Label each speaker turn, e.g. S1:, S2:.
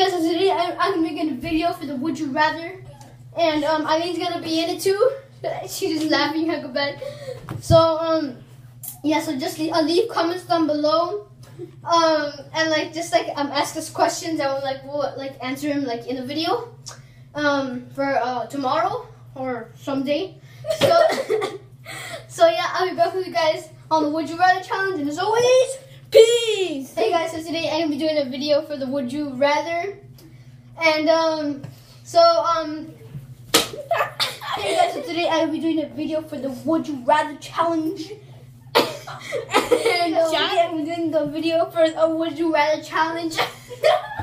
S1: Guys, today I'm, I'm making a video for the Would You Rather, and um, Eileen's gonna be in it too. She's just laughing like a bad. So um, yeah. So just leave, uh, leave comments down below, um, and like just like um, ask us questions, and we'll like we'll like answer them like in a video, um, for uh tomorrow or someday. So so yeah, I'll be back with you guys on the Would You Rather challenge, and as always.
S2: Peace.
S1: Hey guys, so today I'm gonna be doing a video for the Would You Rather, and um, so um, hey guys, so today I'm gonna be doing a video for the Would You Rather challenge, and um, yeah, I'm doing the video for a Would You Rather challenge.